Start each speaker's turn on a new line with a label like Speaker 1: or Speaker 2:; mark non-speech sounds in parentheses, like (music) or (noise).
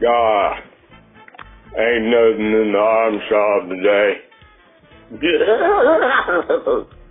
Speaker 1: God, ain't nothing in the arm shop today. (laughs)